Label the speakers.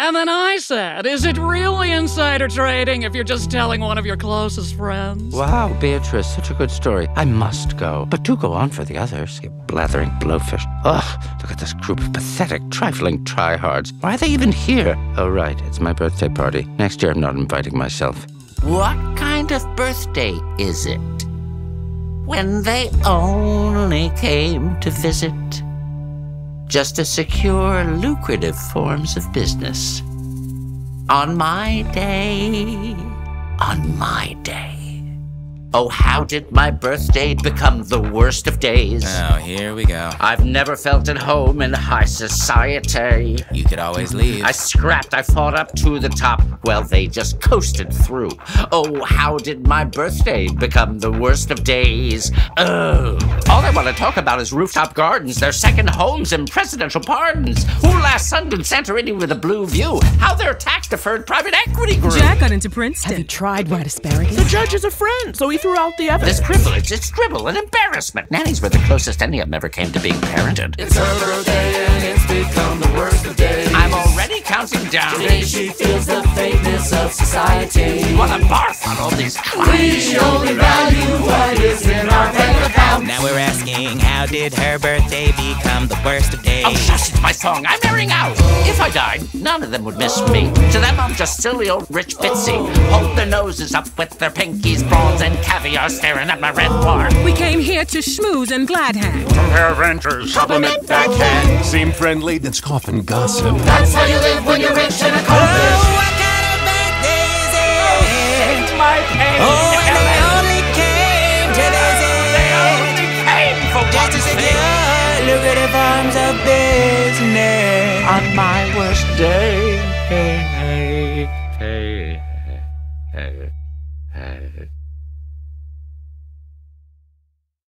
Speaker 1: And then I said, Is it really insider trading if you're just telling one of your closest friends?
Speaker 2: Wow, Beatrice, such a good story. I must go. But do go on for the others, you blathering blowfish. Ugh, look at this group of pathetic, trifling tryhards. Why are they even here? Oh, right, it's my birthday party. Next year I'm not inviting myself. What kind of birthday is it? When they only came to visit just to secure lucrative forms of business. On my day, on my day. Oh, how did my birthday become the worst of days?
Speaker 3: Oh, here we go.
Speaker 2: I've never felt at home in high society.
Speaker 3: You could always leave.
Speaker 2: I scrapped, I fought up to the top. Well, they just coasted through. Oh, how did my birthday become the worst of days? Oh, all I want to talk about is rooftop gardens, their second homes, and presidential pardons. Who last Sunday in Santorini with a blue view? How their tax deferred private equity grew.
Speaker 4: Jack got into Princeton.
Speaker 5: Have you tried white asparagus?
Speaker 6: The judge is a friend, so he threw out the evidence.
Speaker 2: This privilege, it's dribble and embarrassment. Nannies were the closest any of them ever came to being parented.
Speaker 7: It's her birthday and it's become the worst of days.
Speaker 2: I'm already counting down.
Speaker 7: Today she feels the fakeness of society.
Speaker 2: What a barf on all these
Speaker 7: We only value what is
Speaker 3: Now we're asking, how did her birthday become the worst of days?
Speaker 2: Oh, shush, it's my song. I'm airing out. If I died, none of them would miss me. To them, I'm just silly old rich Bitsy. Hold their noses up with their pinkies, prawns, and caviar staring at my red bar.
Speaker 4: We came here to schmooze and glad hand.
Speaker 8: Compare renters, supplement backhand. Seem friendly, then scoff and gossip.
Speaker 7: That's how you live when you're
Speaker 3: forms of business.
Speaker 2: On my worst day. Hey, hey, hey, hey, hey.